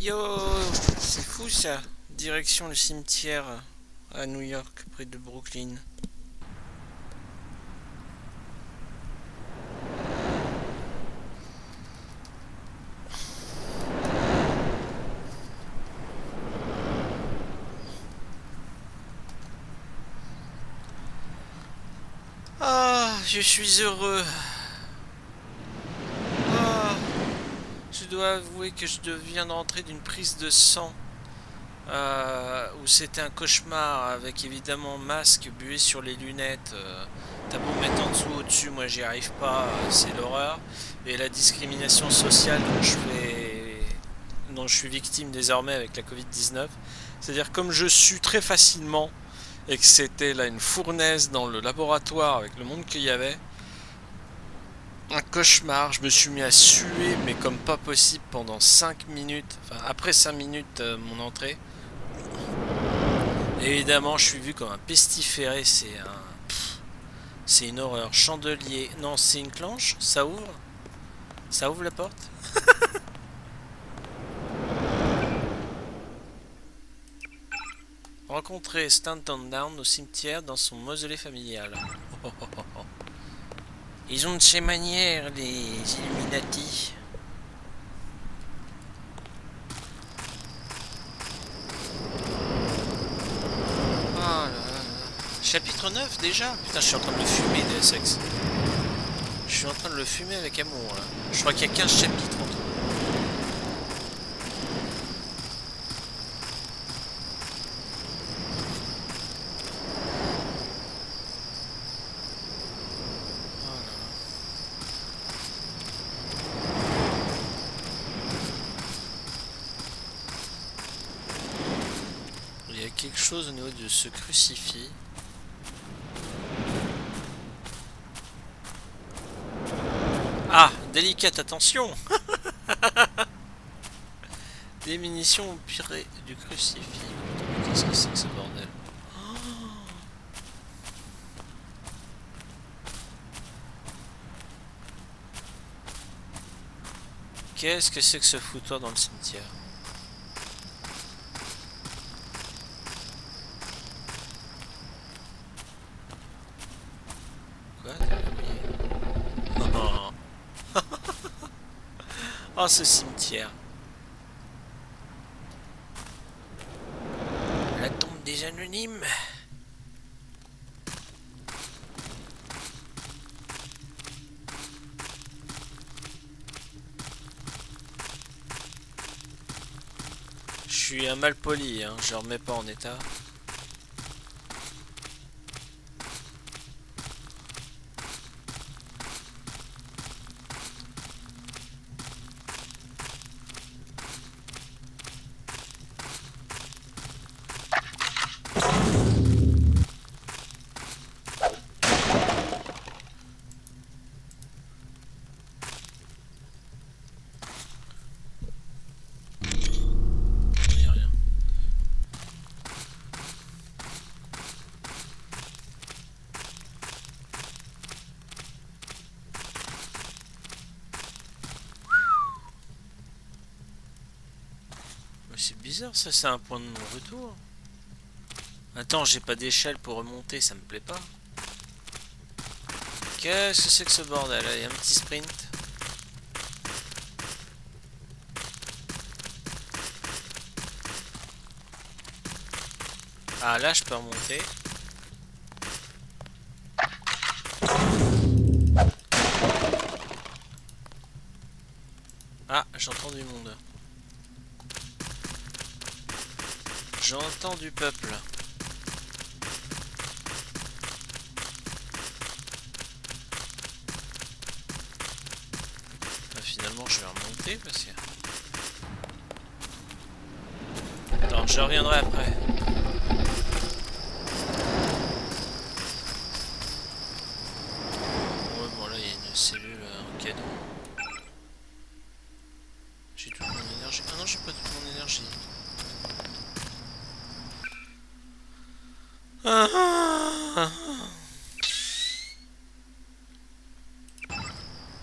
Yo, c'est fou ça. Direction le cimetière à New York, près de Brooklyn. Ah, je suis heureux. je dois avouer que je viens d'entrer d'une prise de sang euh, où c'était un cauchemar avec évidemment masque, buée sur les lunettes. Euh, T'as beau mettre en dessous, au-dessus, moi j'y arrive pas, euh, c'est l'horreur. Et la discrimination sociale dont je, fais, dont je suis victime désormais avec la Covid-19. C'est-à-dire comme je sue très facilement et que c'était là une fournaise dans le laboratoire avec le monde qu'il y avait, un cauchemar. Je me suis mis à suer, mais comme pas possible pendant 5 minutes. Enfin, après 5 minutes, euh, mon entrée. évidemment, je suis vu comme un pestiféré. C'est un. C'est une horreur. Chandelier. Non, c'est une clanche Ça ouvre Ça ouvre la porte Rencontrer Stanton Down au cimetière dans son mausolée familial. Ils ont de ces manières, les Illuminati. Là. Chapitre 9 déjà? Putain, je suis en train de le fumer, DSX. Je suis en train de le fumer avec amour. Je crois qu'il y a 15 chapitres ce crucifix. Ah, délicate attention Des munitions au pire du crucifix. Qu'est-ce que c'est que ce bordel? Qu'est-ce que c'est que ce foutoir dans le cimetière? Ce cimetière. La tombe des anonymes. Je suis un mal poli, hein, je remets pas en état. Ça c'est un point de non-retour. Attends, j'ai pas d'échelle pour remonter, ça me plaît pas. Qu'est-ce que c'est que ce bordel Allez, un petit sprint. Ah là je peux remonter. Du peuple. Bah, finalement, je vais remonter parce que... Attends, je reviendrai après. bon là, il y a une cellule en cadeau. J'ai non, j'ai pas toute mon énergie. Ah, ah, ah.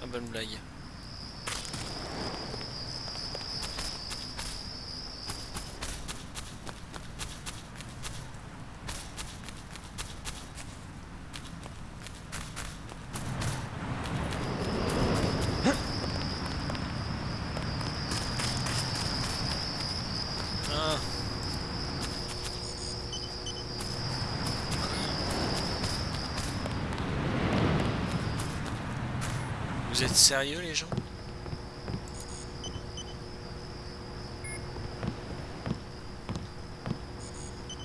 ah bonne blague. Ah. Vous êtes sérieux les gens?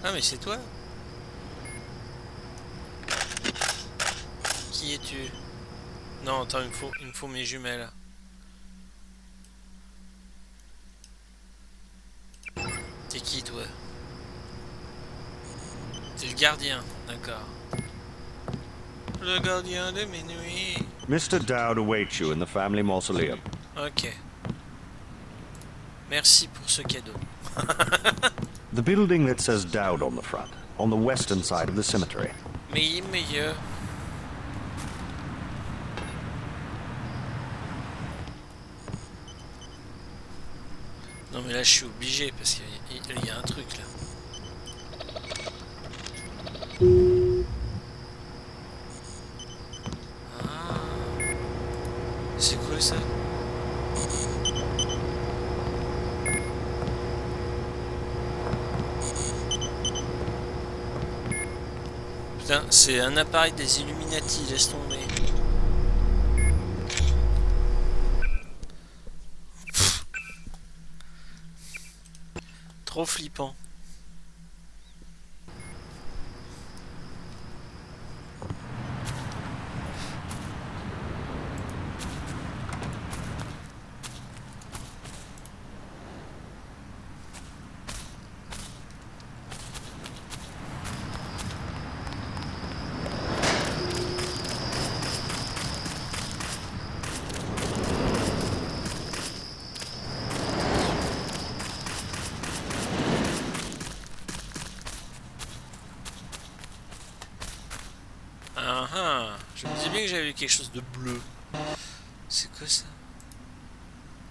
Ah mais c'est toi Qui es-tu? Non attends il me faut il me faut mes jumelles. T'es qui toi? T'es le gardien, d'accord. Le gardien de minuit. Mr. Dowd awaits you in the family mausoleum. Ok. Merci pour ce cadeau. The building that says Dowd on the front, on the western side of the cemetery. Mais. Non mais là je suis obligé parce qu'il y, il y a un truc là. Ah. C'est quoi ça Putain, c'est un appareil des Illuminati, laisse tomber. Trop flippant. Ah ah Je me disais bien que j'avais vu quelque chose de bleu. C'est quoi ça?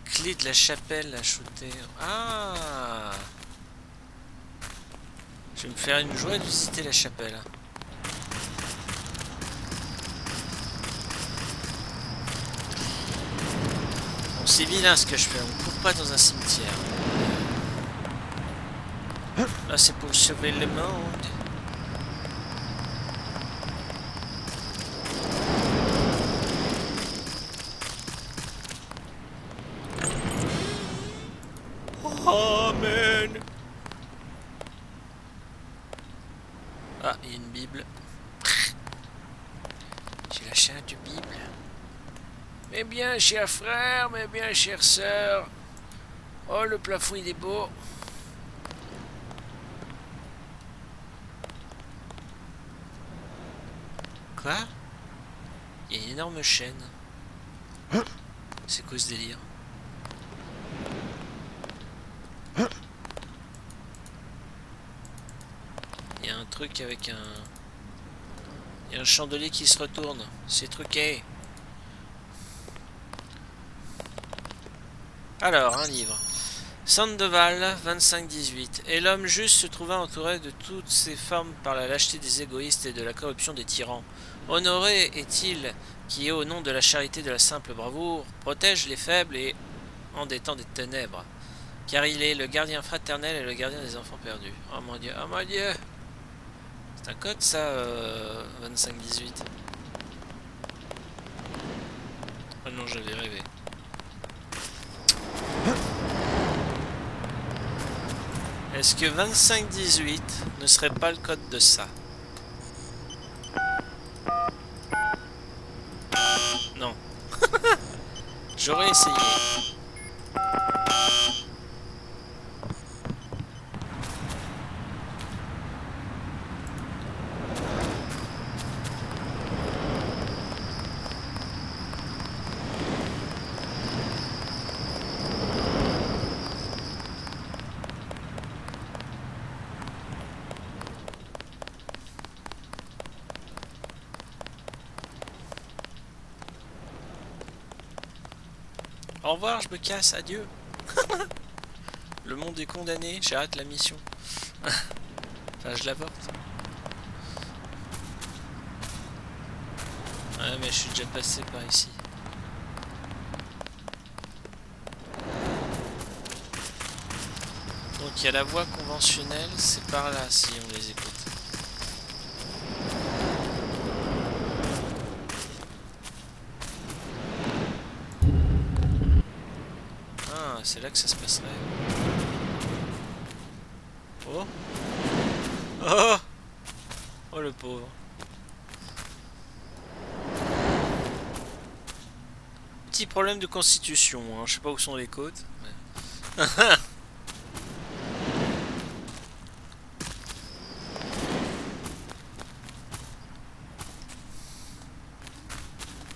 Clé de la chapelle à shooter. Ah Je vais me faire une joie de visiter la chapelle. Bon, c'est vilain ce que je fais, on court pas dans un cimetière. Là, c'est pour sauver le monde. Amen. Ah, il y a une Bible. J'ai la chaîne de Bible. Mais bien, cher frère, mais bien, chère sœur. Oh, le plafond, il est beau. Quoi? Il y a une énorme chaîne. C'est quoi ce délire? Il y a un truc avec un... Il y a un chandelier qui se retourne. C'est truqué. Alors, un livre. Sandoval, 25-18. Et l'homme juste se trouva entouré de toutes ses formes par la lâcheté des égoïstes et de la corruption des tyrans. Honoré est-il qui, au nom de la charité de la simple bravoure, protège les faibles et en des ténèbres? Car il est le gardien fraternel et le gardien des enfants perdus. Oh mon dieu, oh mon dieu C'est un code ça, euh, 25-18. Oh non, j'avais rêvé. Est-ce que 25-18 ne serait pas le code de ça? Non. J'aurais essayé. Au revoir, je me casse, adieu. Le monde est condamné, j'arrête la mission. enfin, je l'avorte. Ouais, mais je suis déjà passé par ici. Donc il y a la voie conventionnelle, c'est par là si on les écoute. Ah, c'est là que ça se passerait. Oh Oh Oh le pauvre. Petit problème de constitution, hein. je sais pas où sont les côtes.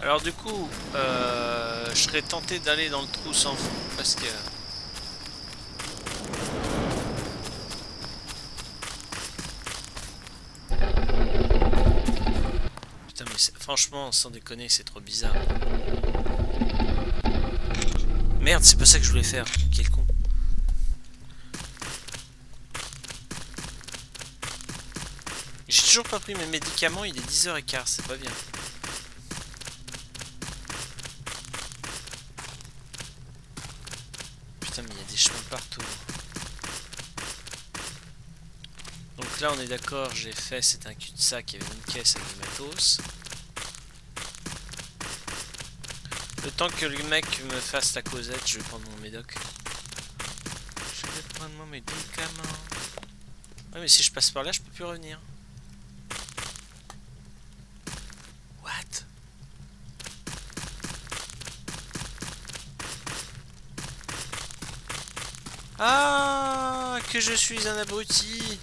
Alors du coup, euh, je serais tenté d'aller dans le trou sans fond Putain mais franchement, sans déconner, c'est trop bizarre. Merde, c'est pas ça que je voulais faire. Quel con. J'ai toujours pas pris mes médicaments, il est 10h15, c'est pas bien. partout. Donc là on est d'accord, j'ai fait, c'est un cul-de-sac, il y avait une caisse avec du matos. Le temps que le mec me fasse la causette, je vais prendre mon médoc. Je vais prendre mon médicament. Ouais mais si je passe par là, je peux plus revenir. Ah, que je suis un abruti.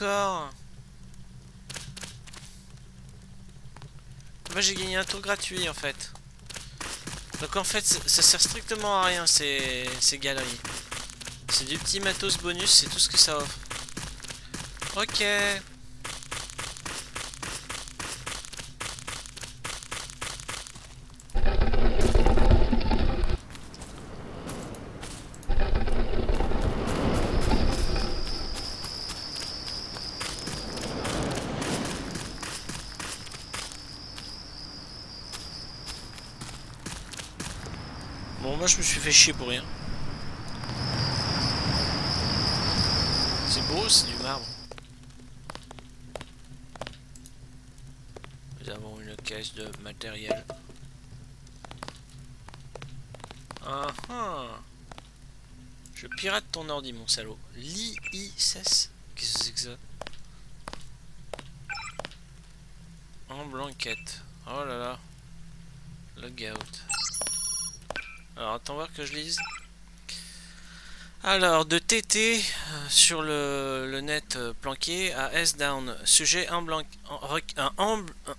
Moi j'ai gagné un tour gratuit en fait. Donc en fait ça sert strictement à rien ces, ces galeries. C'est du petit matos bonus, c'est tout ce que ça offre. Ok. moi je me suis fait chier pour rien. C'est beau, c'est du marbre. Nous avons une caisse de matériel. Ah ah Je pirate ton ordi mon salaud. L'IISS Qu'est-ce que c'est que ça? En blanquette. Oh là là. Logout. Alors attends voir que je lise. Alors, de TT euh, sur le, net euh, planqué à S Down. Sujet blanc, un,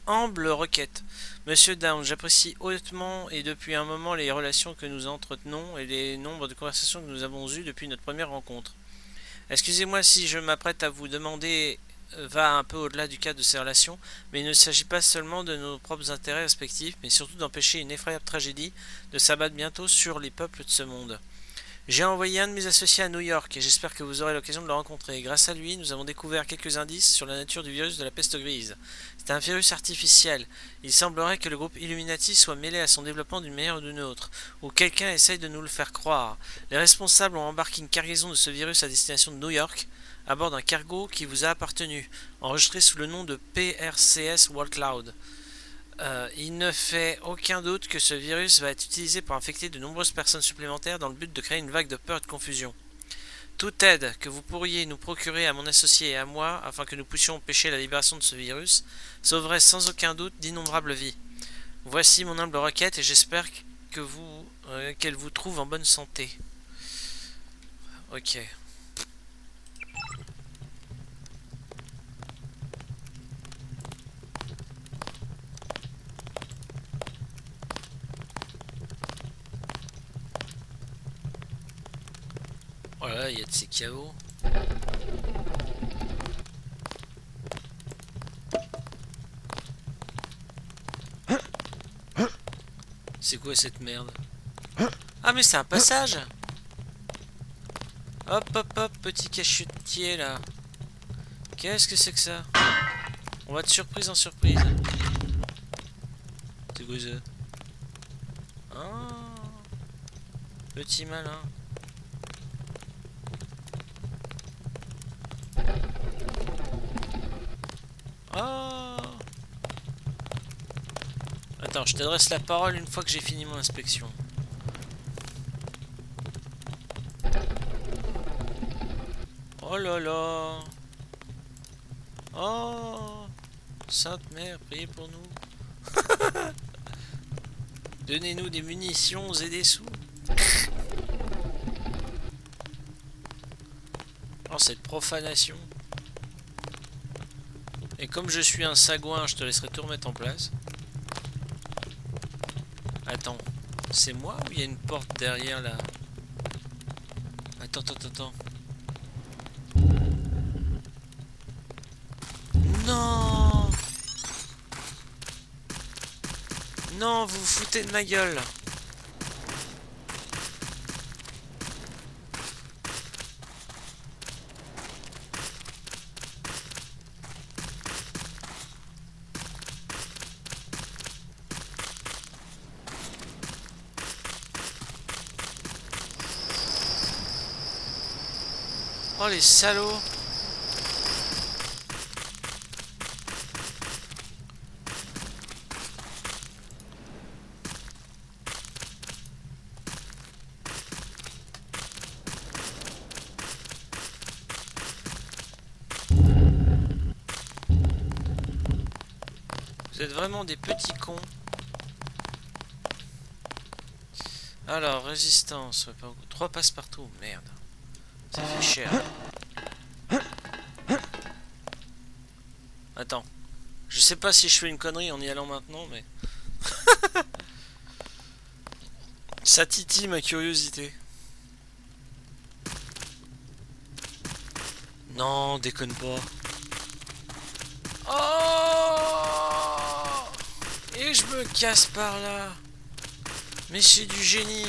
humble, requête. Monsieur Down, j'apprécie hautement et depuis un moment les relations que nous entretenons et les nombres de conversations que nous avons eues depuis notre première rencontre. Excusez-moi si je m'apprête à vous demander va un peu au-delà du cadre de ces relations, mais il ne s'agit pas seulement de nos propres intérêts respectifs, mais surtout d'empêcher une effroyable tragédie de s'abattre bientôt sur les peuples de ce monde. J'ai envoyé un de mes associés à New York et j'espère que vous aurez l'occasion de le rencontrer. Grâce à lui, nous avons découvert quelques indices sur la nature du virus de la peste grise. C'est un virus artificiel. Il semblerait que le groupe Illuminati soit mêlé à son développement d'une manière ou d'une autre, ou quelqu'un essaye de nous le faire croire. Les responsables ont embarqué une cargaison de ce virus à destination de New York, à bord d'un cargo qui vous a appartenu, enregistré sous le nom de PRCS World Cloud. Euh, il ne fait aucun doute que ce virus va être utilisé pour infecter de nombreuses personnes supplémentaires dans le but de créer une vague de peur et de confusion. Toute aide que vous pourriez nous procurer à mon associé et à moi afin que nous puissions empêcher la libération de ce virus sauverait sans aucun doute d'innombrables vies. Voici mon humble requête et j'espère que vous euh, qu'elle vous trouve en bonne santé. Ok. Oh il y a de ces caveaux. C'est quoi cette merde? Ah mais c'est un passage Hop hop hop, petit cachetier là. Qu'est-ce que c'est que ça? On va de surprise en surprise. C'est quoi Ah Petit malin. Oh Attends, je t'adresse la parole une fois que j'ai fini mon inspection. Oh là là. Oh. Sainte Mère, priez pour nous. Donnez-nous des munitions et des sous. Oh, cette profanation et comme je suis un sagouin, je te laisserai tout remettre en place. Attends, c'est moi ou il y a une porte derrière là? Attends, attends, attends. Non Non, vous vous foutez de ma gueule les salauds Vous êtes vraiment des petits cons. Alors, résistance. Trois passes partout. Merde. Ça fait cher. Attends. Je sais pas si je fais une connerie en y allant maintenant, mais... Ça titille ma curiosité. Non, déconne pas. Oh Et je me casse par là. Mais c'est du génie.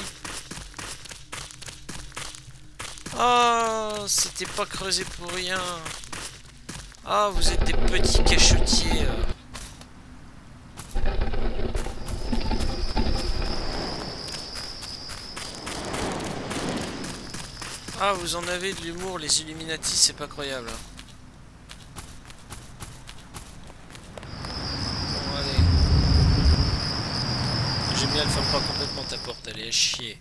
Oh, c'était pas creusé pour rien. Ah, vous êtes des petits cachetiers. Euh. Ah, vous en avez de l'humour, les Illuminati, c'est pas croyable. Bon, allez. J'aime bien, elle ferme pas complètement ta porte, elle est à chier.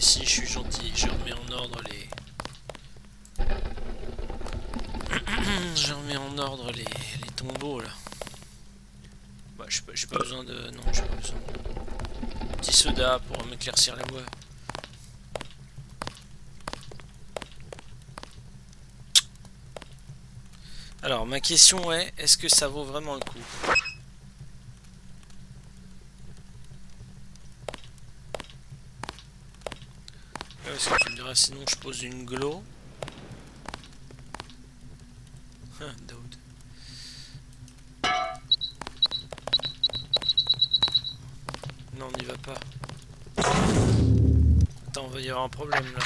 si je suis gentil, je remets en ordre les... je remets en ordre les, les tombeaux là. Bah, j'ai pas, pas, besoin de... Non, j'ai pas besoin. Petit soda pour m'éclaircir la voie. Alors, ma question est, est-ce que ça vaut vraiment le coup? Sinon je pose une glow. Hein, non, on n'y va pas. Attends, on va y avoir un problème là.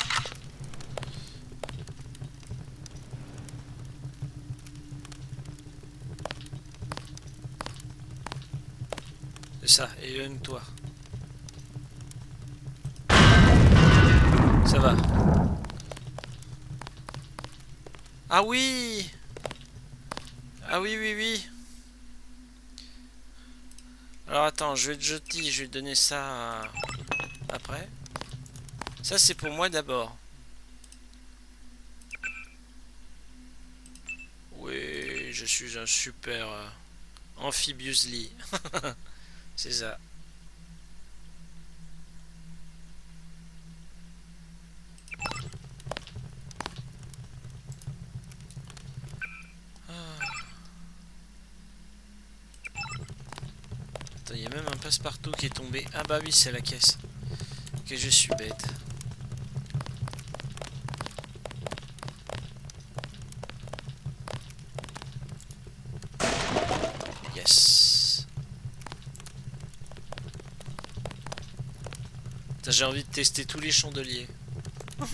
C'est ça, éloigne-toi. Ça va. Ah oui Ah oui, oui, oui. Alors attends, je vais te jeter, je vais donner ça. Ça c'est pour moi d'abord. Oui, je suis un super euh, amphibiously. c'est ça. il y a même un passe-partout qui est tombé. Ah bah oui, c'est la caisse. Que je suis bête. J'ai envie de tester tous les chandeliers.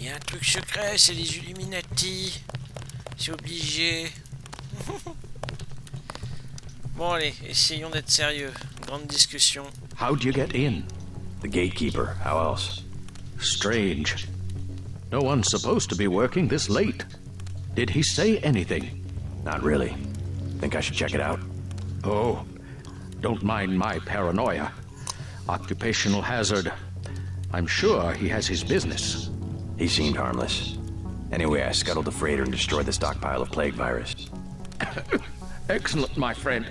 Il y a un truc secret, c'est les Illuminati. C'est obligé. bon allez, essayons d'être sérieux. Grande discussion. How'd you get in? The gatekeeper. How else? Strange. No one's supposed to be working this late. Did he say anything? Not really. Think I should check it out? Oh, don't mind my paranoia. Occupational hazard. I'm sure he has his business. He seemed harmless. Anyway, I scuttled the freighter and destroyed the stockpile of plague virus. Excellent, my friend.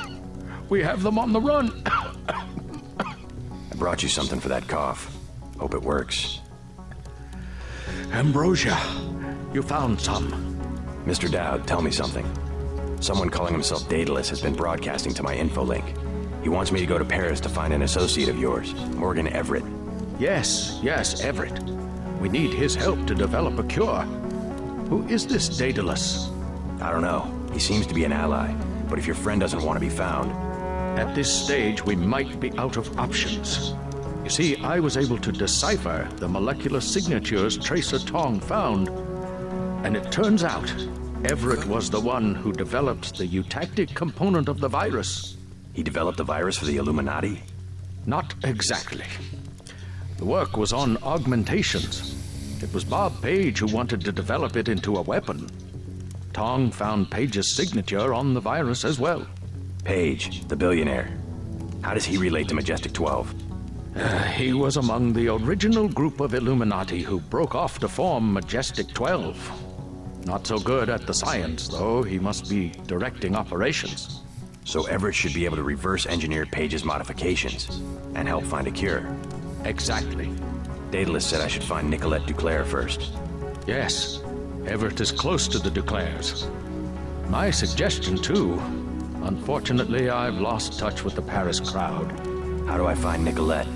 we have them on the run. I brought you something for that cough. Hope it works. Ambrosia, you found some. Mr. Dowd, tell me something. Someone calling himself Daedalus has been broadcasting to my infolink. He wants me to go to Paris to find an associate of yours, Morgan Everett. Yes, yes, Everett. We need his help to develop a cure. Who is this Daedalus? I don't know. He seems to be an ally, but if your friend doesn't want to be found... At this stage, we might be out of options. You see, I was able to decipher the molecular signatures Tracer Tong found, and it turns out Everett was the one who developed the eutactic component of the virus. He developed the virus for the Illuminati? Not exactly. The work was on augmentations. It was Bob Page who wanted to develop it into a weapon. Tong found Page's signature on the virus as well. Page, the billionaire. How does he relate to Majestic 12? Uh, he was among the original group of Illuminati who broke off to form Majestic 12. Not so good at the science, though. He must be directing operations. So Everett should be able to reverse engineer Page's modifications and help find a cure. Exactly. Daedalus said I should find Nicolette Duclair first. Yes. Everett is close to the Duclairs. My suggestion, too. Unfortunately, I've lost touch with the Paris crowd. How do I find Nicolette?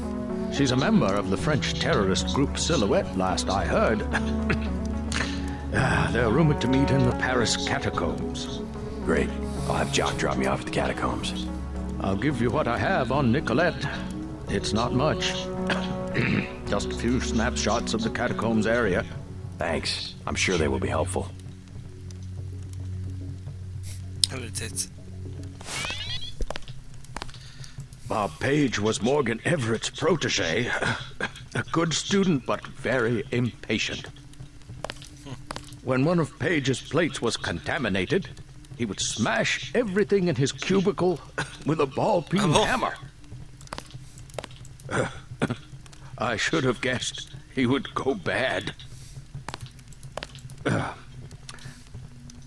She's a member of the French terrorist group Silhouette, last I heard. ah, they're rumored to meet in the Paris catacombs. Great. I'll have Jock drop me off at the catacombs. I'll give you what I have on Nicolette. It's not much. Just a few snapshots of the catacombs area. Thanks. I'm sure they will be helpful. Bob Page was Morgan Everett's protege. A good student, but very impatient. Hmm. When one of Page's plates was contaminated, he would smash everything in his cubicle with a ball peen hammer. I should have guessed he would go bad. Uh,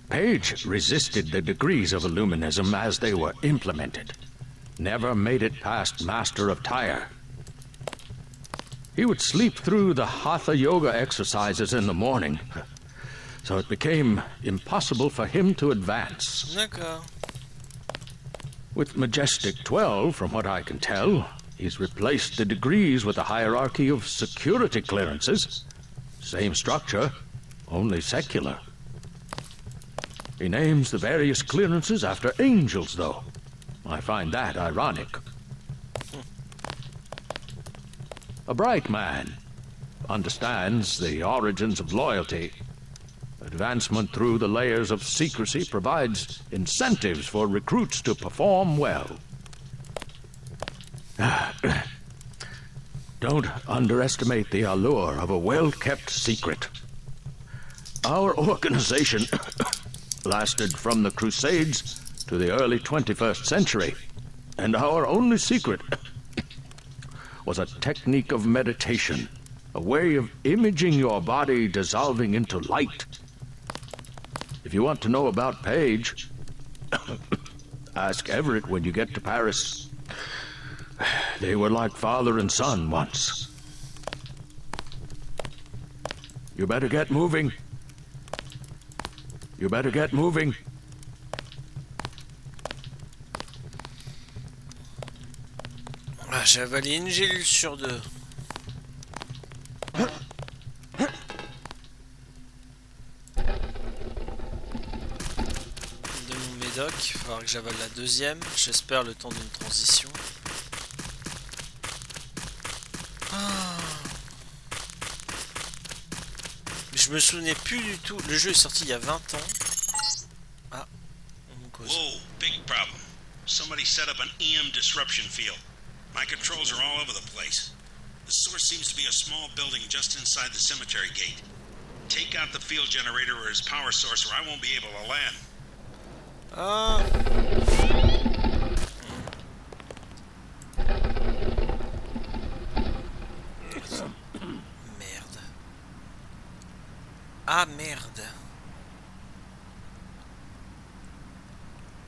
Page resisted the degrees of Illuminism as they were implemented. Never made it past Master of Tyre. He would sleep through the Hatha Yoga exercises in the morning, so it became impossible for him to advance. With Majestic 12, from what I can tell, he's replaced the degrees with a hierarchy of security clearances. Same structure, only secular. He names the various clearances after angels, though. I find that ironic. A bright man understands the origins of loyalty. Advancement through the layers of secrecy provides incentives for recruits to perform well. Don't underestimate the allure of a well-kept secret. Our organization lasted from the Crusades to the early 21st century, and our only secret was a technique of meditation, a way of imaging your body dissolving into light. If you want to know about Page, ask Everett when you get to Paris. They were like father and son once. You better get moving. You better get moving. Ah, j'ai gélule sur deux. Falloir que j'avale la deuxième. J'espère le temps d'une transition. Ah. Je me souvenais plus du tout. Le jeu est sorti il y a 20 ans. Ah, on me cause. Whoa, big problem. Somebody set up an EM disruption field. My controls are all over the place. The source seems to be a small building just inside the cemetery gate. Take out the field generator or his power source or I won't be able to land. Ah Merde. Ah merde.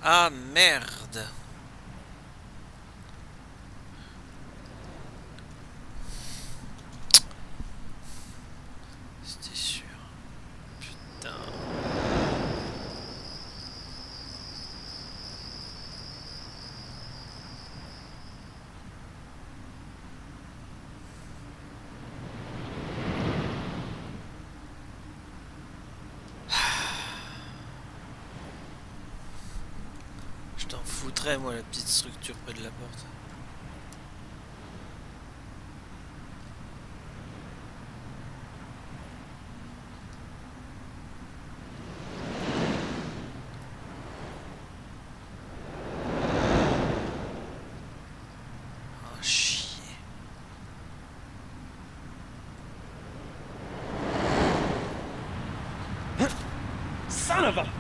Ah merde. C'était sûr. Putain. Je moi la petite structure près de la porte. Ah. Son of a...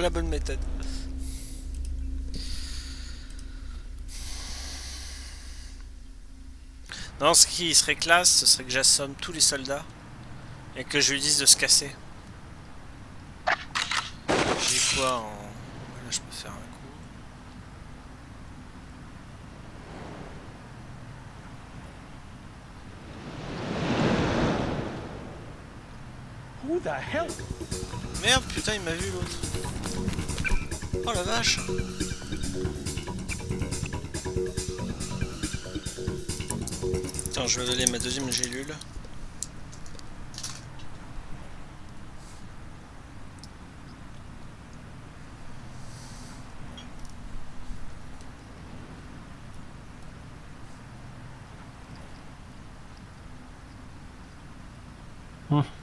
la bonne méthode. Non, ce qui serait classe, ce serait que j'assomme tous les soldats et que je lui dise de se casser. J'ai quoi en... Là, je peux faire un coup. Who the hell? Merde, putain, il m'a vu l'autre. Oh la vache. Attends, je vais avaler ma deuxième gélule.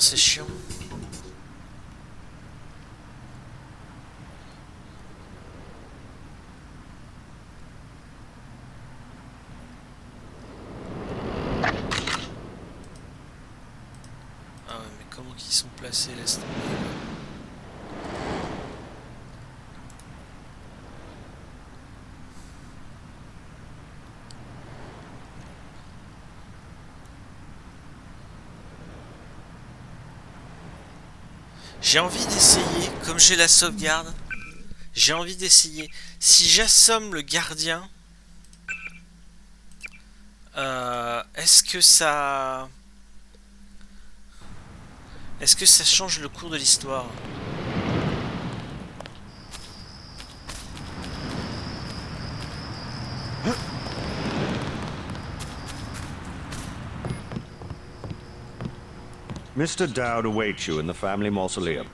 c'est chiant. qui sont placés, laisse tomber. J'ai envie d'essayer, comme j'ai la sauvegarde, j'ai envie d'essayer. Si j'assomme le gardien, euh, est-ce que ça... Est-ce que ça change le cours de l'histoire? Mr. Dowd awaits you in the family mausoleum.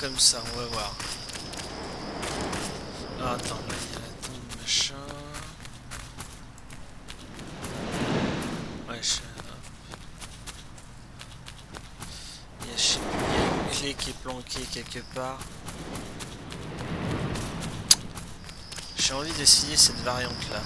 Comme ça, on va voir. Ah, attends, il y a la tombe machin. Ouais, je... Il y a, il y a une clé qui est planquée quelque part. J'ai envie d'essayer cette variante là.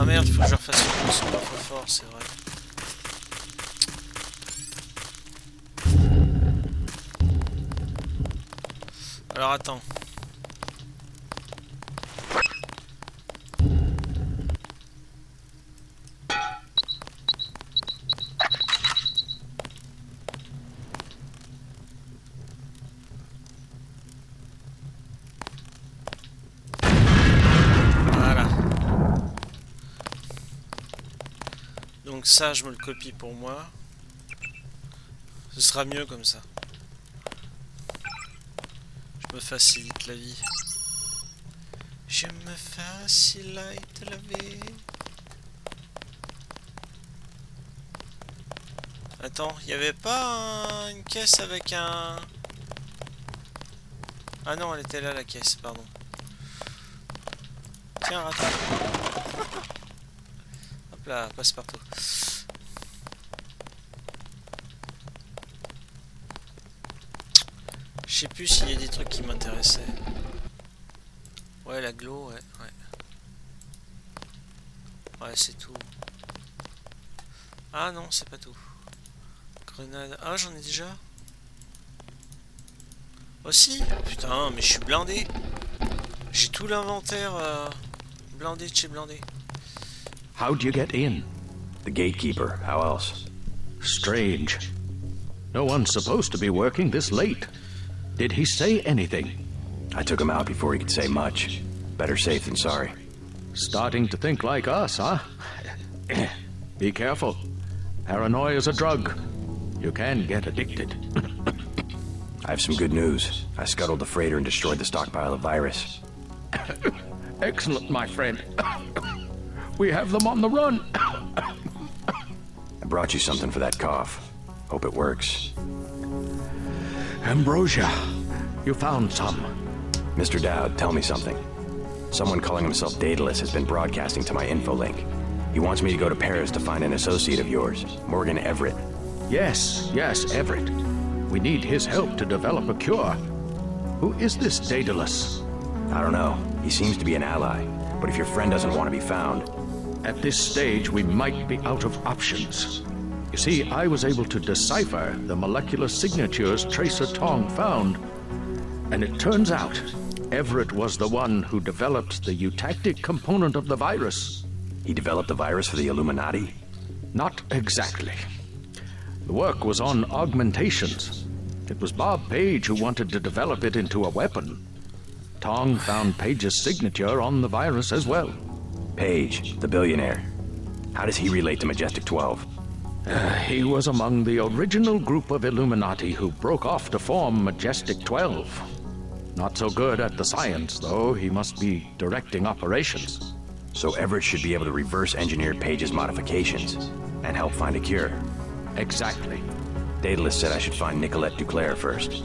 Ah merde, faut que je refasse le son pas trop fort, c'est vrai. Alors attends. Donc ça, je me le copie pour moi. Ce sera mieux comme ça. Facilite la vie. Je me facilite la vie. Attends, il n'y avait pas un- une caisse avec un... Ah non, elle était là la caisse, pardon. Tiens, attends. Hop là, passe partout. Je sais plus s'il y a des trucs qui m'intéressaient. Ouais, la glow, ouais, ouais. Ouais, c'est tout. Ah non, c'est pas tout. Grenade. Ah, j'en ai déjà Aussi Putain, mais je suis blindé. J'ai tout l'inventaire euh, blindé de chez blindé. How'd you get in? The gatekeeper, how else? Strange. No one's supposed to be working this late. Did he say anything? I took him out before he could say much. Better safe than sorry. Starting to think like us, huh? Be careful. Paranoia is a drug. You can get addicted. I have some good news. I scuttled the freighter and destroyed the stockpile of virus. Excellent, my friend. we have them on the run. I brought you something for that cough. Hope it works. Ambrosia, you found some. Mr. Dowd, tell me something. Someone calling himself Daedalus has been broadcasting to my infolink. He wants me to go to Paris to find an associate of yours, Morgan Everett. Yes, yes, Everett. We need his help to develop a cure. Who is this Daedalus? I don't know. He seems to be an ally. But if your friend doesn't want to be found, At this stage, we might be out of options. You see, I was able to decipher the molecular signatures Tracer Tong found. And it turns out, Everett was the one who developed the eutactic component of the virus. he developed the virus for the Illuminati? Not exactly. The work was on augmentations. It was Bob Page who wanted to develop it into a weapon. Tong found Page's signature on the virus as well. Page, the billionaire. How does he relate to Majestic 12? Uh, he was among the original group of Illuminati who broke off to form Majestic 12. Not so good at the science, though. He must be directing operations. So Everett should be able to reverse engineer Page's modifications and help find a cure. Exactly. Daedalus said I should find Nicolette Duclair first.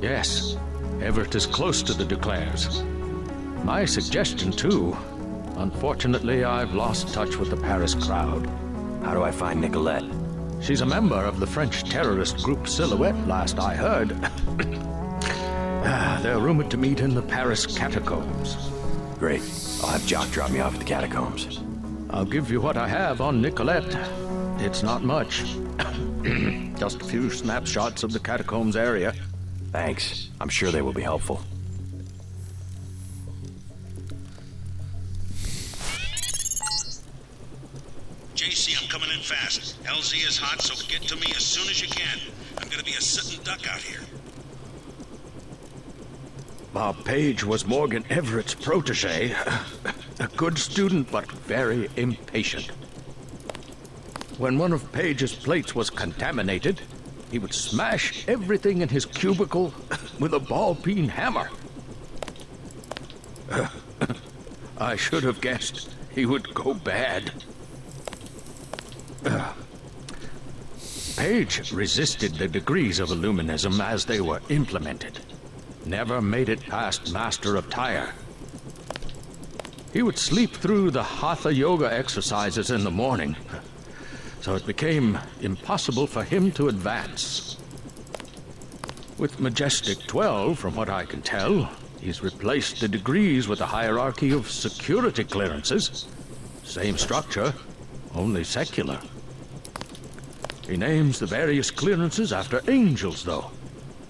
Yes, Everett is close to the Duclairs. My suggestion, too. Unfortunately, I've lost touch with the Paris crowd. How do I find Nicolette? She's a member of the French terrorist group Silhouette, last I heard. Ah, They're rumored to meet in the Paris catacombs. Great. I'll have Jock drop me off at the catacombs. I'll give you what I have on Nicolette. It's not much. Just a few snapshots of the catacombs area. Thanks. I'm sure they will be helpful. LZ is hot, so get to me as soon as you can. I'm gonna be a sitting duck out here. Bob Page was Morgan Everett's protege. A good student, but very impatient. When one of Page's plates was contaminated, he would smash everything in his cubicle with a ball peen hammer. I should have guessed he would go bad. Page resisted the degrees of Illuminism as they were implemented. Never made it past Master of Tyre. He would sleep through the Hatha Yoga exercises in the morning, so it became impossible for him to advance. With Majestic 12, from what I can tell, he's replaced the degrees with a hierarchy of security clearances. Same structure, only secular. He names the various clearances after angels, though.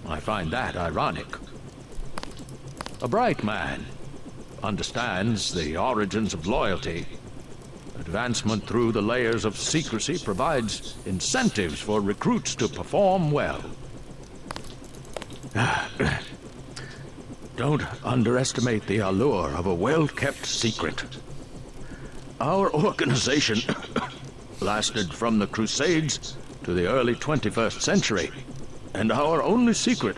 I find that ironic. A bright man. Understands the origins of loyalty. Advancement through the layers of secrecy provides incentives for recruits to perform well. Don't underestimate the allure of a well-kept secret. Our organization lasted from the Crusades to the early 21st century, and our only secret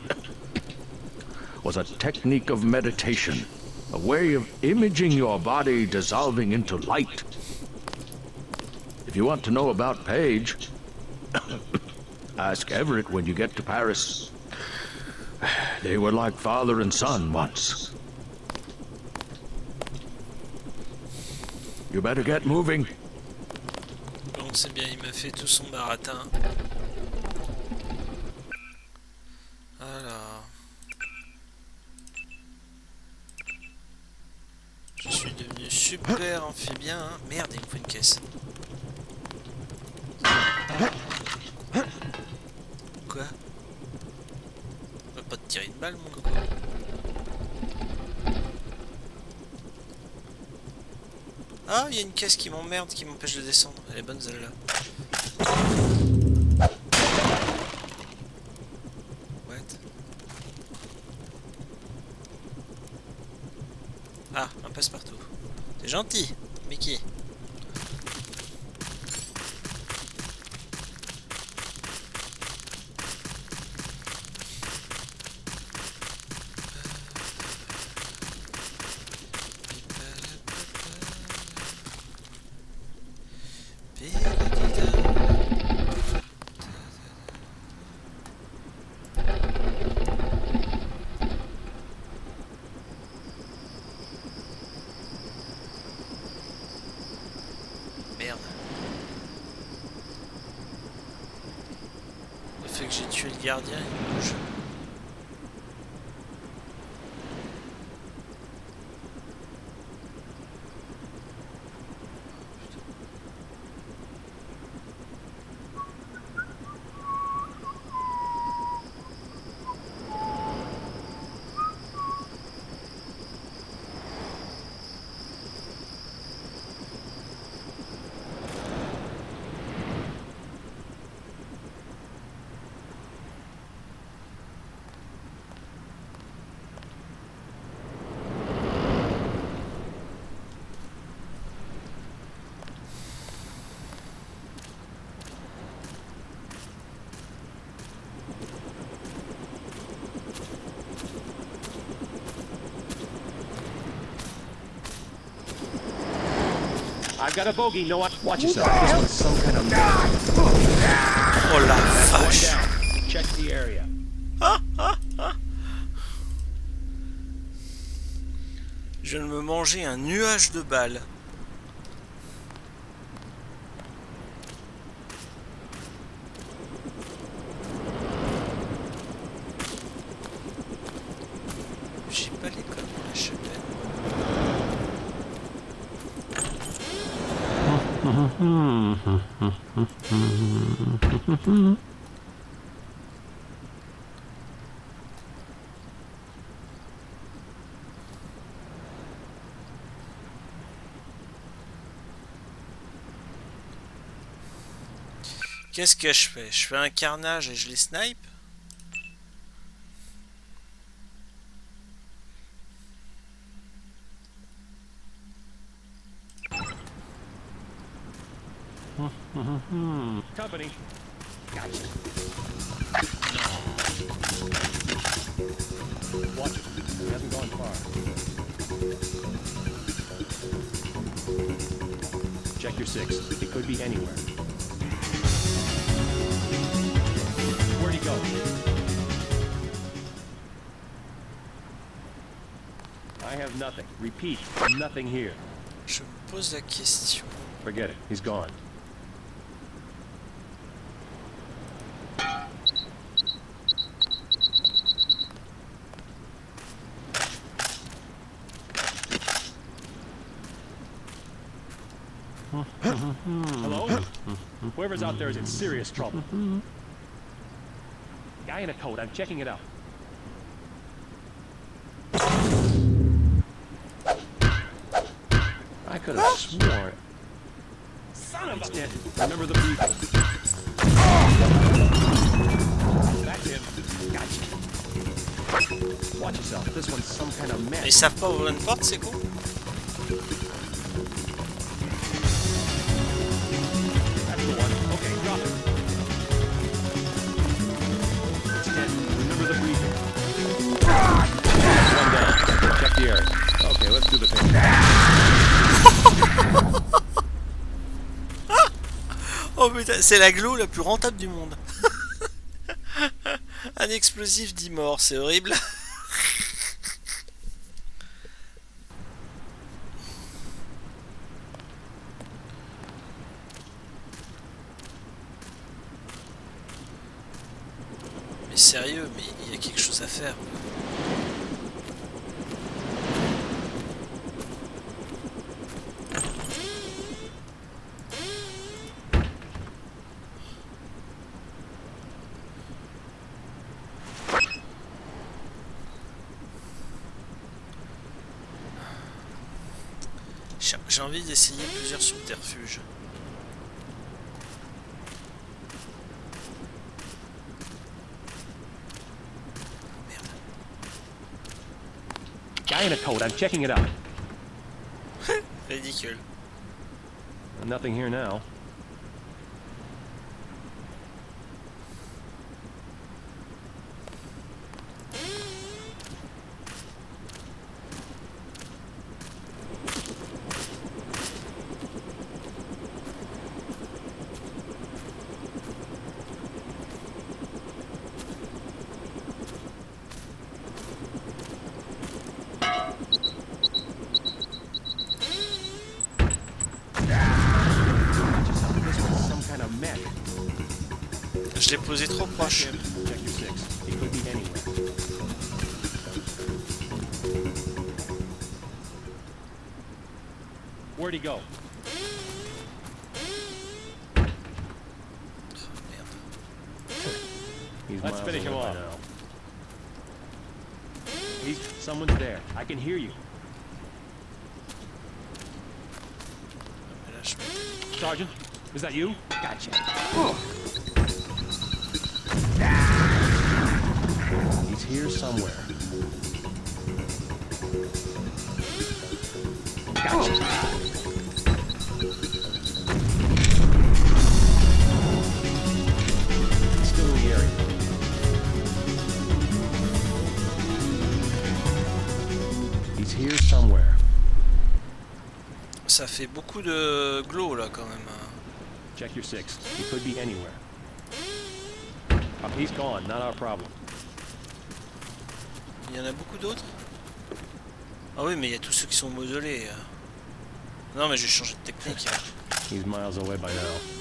was a technique of meditation, a way of imaging your body dissolving into light. If you want to know about Paige, ask Everett when you get to Paris. They were like father and son once. You better get moving. C'est bien, il m'a fait tout son baratin. Alors. Je suis devenu super amphibien. hein. Merde, il me faut une caisse. Quoi On va pas te tirer une balle, mon coco. Ah, il y a une caisse qui m'emmerde, qui m'empêche de descendre. Elle est bonne celle-là. What? Ah, un passe-partout. C'est gentil, gardien, got a bogey. No, watch, watch yourself. This one's some kind of Oh la One vache down. Check the area. Je viens de me manger un nuage de balles. J'ai pas l'école de la chapelle. Qu'est-ce que je fais? Je fais un carnage et je les snipe? Nothing here. Je me pose la question. Forget it. He's gone. Hello? Whoever's out there is in serious trouble. Guy in a coat. I'm checking it out. Remember the. Gotcha. Watch yourself. This one's some kind of Ils mess. savent pas ouvrir c'est la glo la plus rentable du monde. Un explosif 10 morts, c'est horrible. Mais sérieux, mais il y a quelque chose à faire. J'ai j'ai envie d'essayer plusieurs subterfuges. Merde. Guy in a coat. I'm checking it out. Ridicule. Nothing here now. Sergeant, is that you? Gotcha. He's here somewhere. He's Ça fait beaucoup de glow là quand même. hein. Check your six. He could be anywhere. He's gone. Not our problem. Il y en a beaucoup d'autres? Ah oui, mais il y a tous ceux qui sont modelés. euh. Non, mais j'ai changé de technique. hein. He's miles away by now.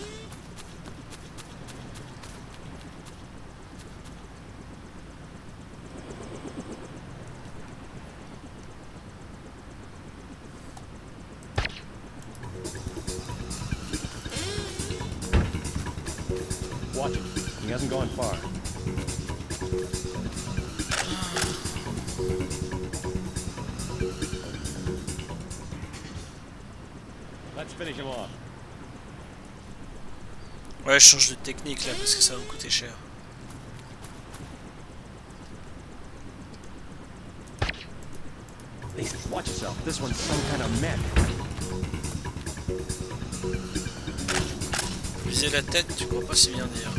Technique là parce que ça va me coûter cher. Watch yourself. This one's some kind of mech. Viser la tête, tu crois pas si bien dire.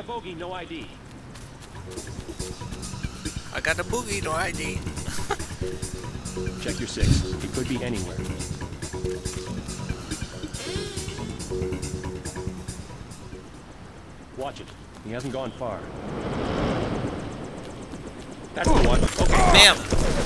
A bogey, no ID. I got a boogie, no ID. Check your six. He could be anywhere. Watch it. He hasn't gone far. That's the one. Okay. Merde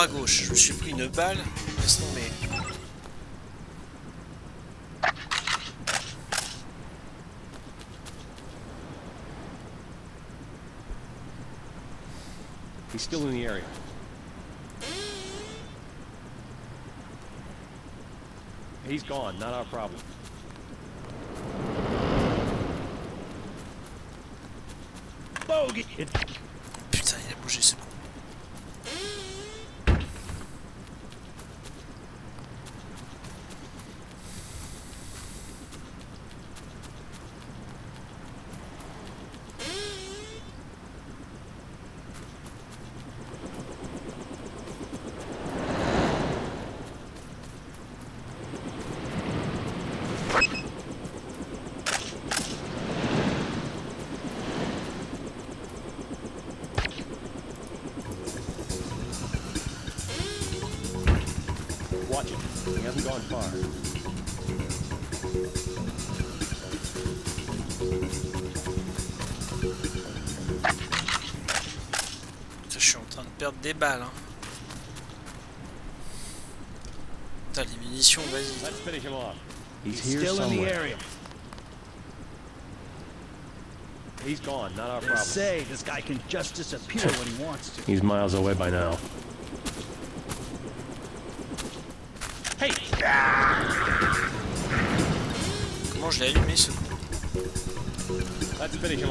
bras gauche. Je me suis pris une balle. Laisse tomber. He's still in the area. He's gone, not our problem. Train de perdre des balles. Hein. Putain, les munitions, vas-y. Let's finish him off. He's, here still in the somewhere. area. He's gone, not our They problem. say this guy can just disappear when he wants to. He's miles away by now. Comment je l'ai allumé ce con Let's finish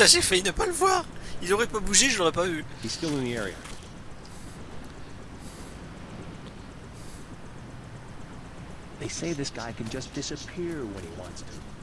Putain, j'ai failli ne pas le voir. Il aurait pas bougé, je l'aurais pas vu. He's still in the area. They say this guy can just disappear when he wants to.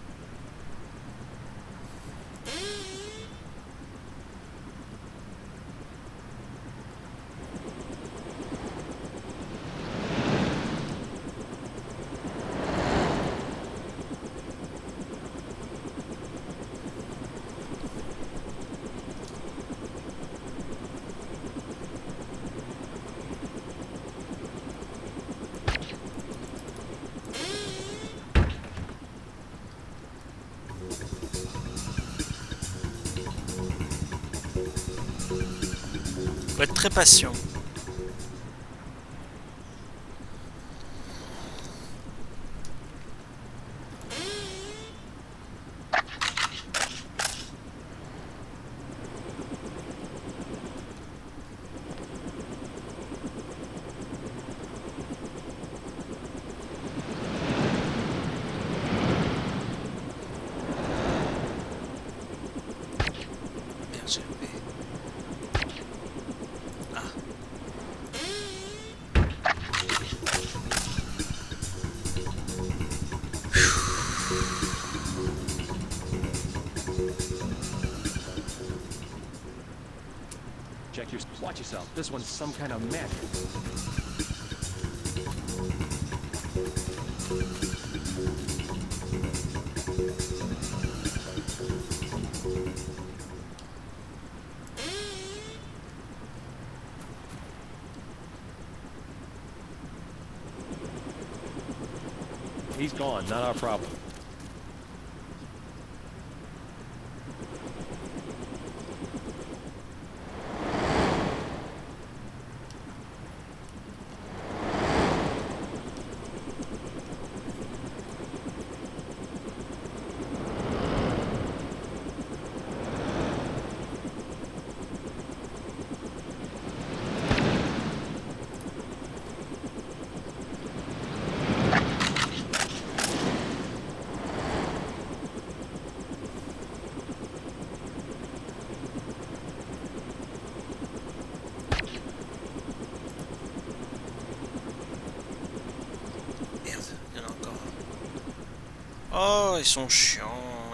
Faut être très patient. This one's some kind of magic. He's gone, not our problem. Oh, ils sont chiants,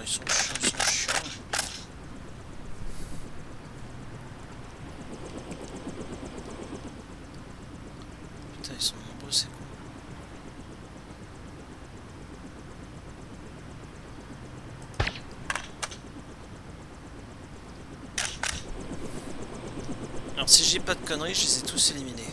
ils sont chiants, ils sont chiants. Putain, ils sont nombreux, c'est con. Alors si j'ai pas de conneries, je les ai tous éliminés.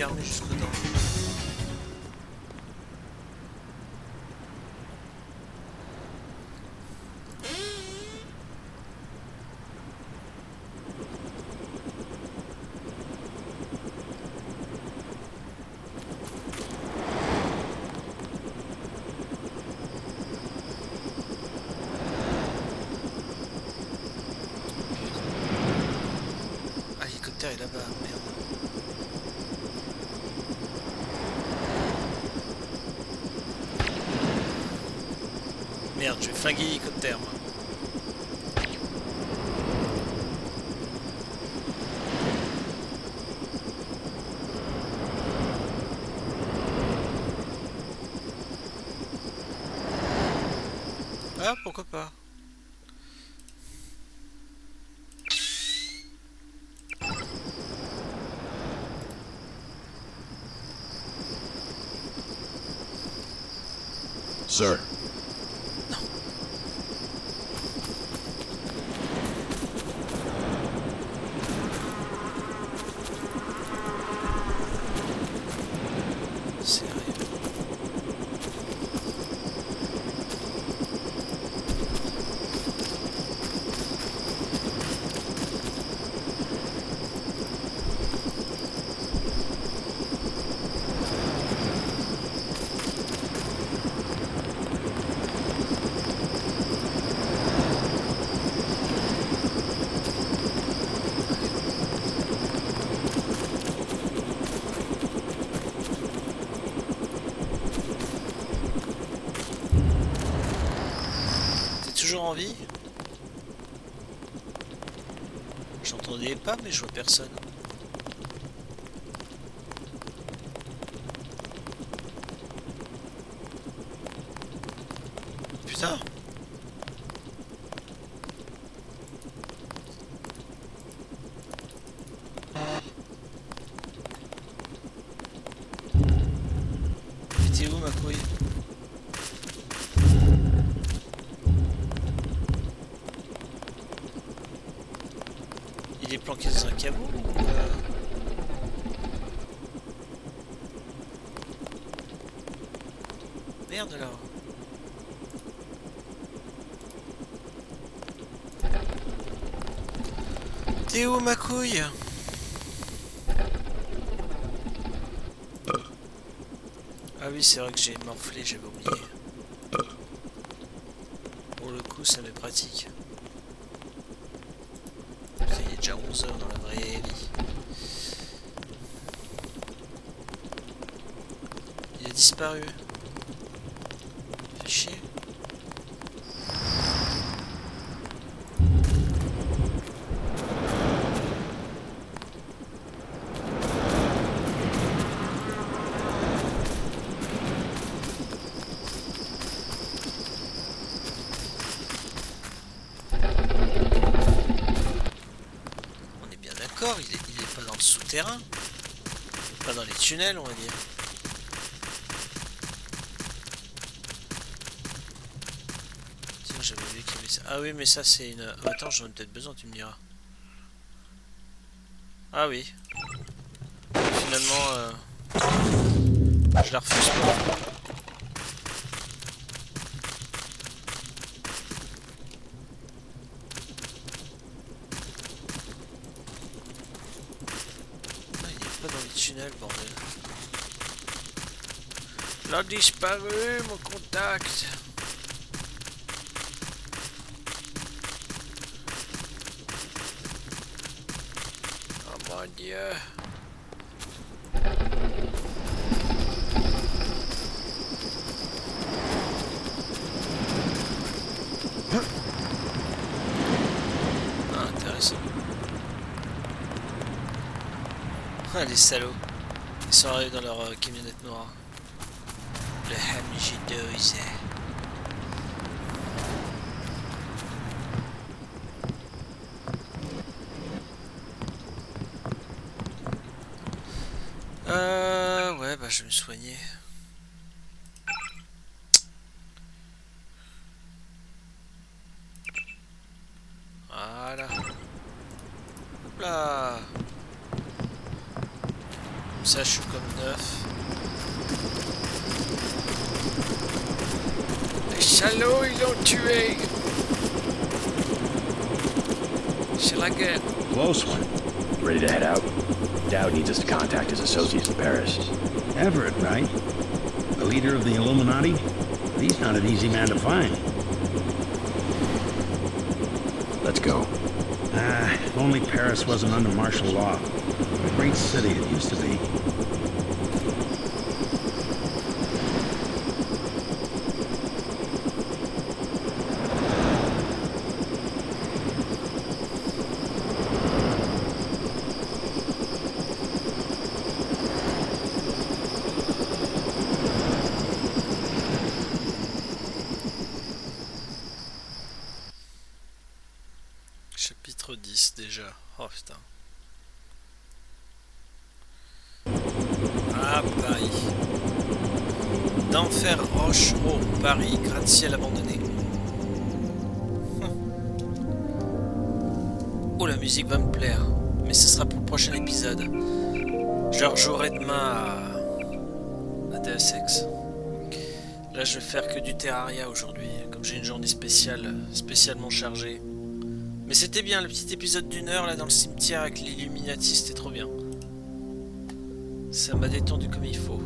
yanlış. Vais flinguer l'hélicoptère, moi. Ah, pourquoi pas Sir, toujours en vie J'entendais pas, mais je vois personne. Putain T'es où ma couille Il est planqué dans un caveau ou euh, Merde là T'es ma couille Ah oui c'est vrai que j'ai morflé, j'avais oublié. Pour le coup ça m'est pratique. Il est déjà 11h dans la vraie vie. Il a disparu. Fait chier. On est bien d'accord, il est, il est pas dans le souterrain. On va dire. J'avais vu qu'il y avait ça. Ah oui, mais ça, c'est une... Ah, Attends, j'en ai peut-être besoin, tu me diras. Ah oui. Finalement, euh, je la refuse pas. Ah, il est pas dans les tunnels, bordel. Il a disparu, mon contact. Oh mon dieu. Ah, intéressant. Ah, les salauds. Ils sont arrivés dans leur euh, camionnette MJ2, Euh, ouais, bah je vais me soigner. Wasn't under martial law. A great city it used to be. Spécialement chargée. Mais c'était bien, le petit épisode d'une heure là dans le cimetière avec l'Illuminati, c'était trop bien. Ça m'a détendu comme il faut.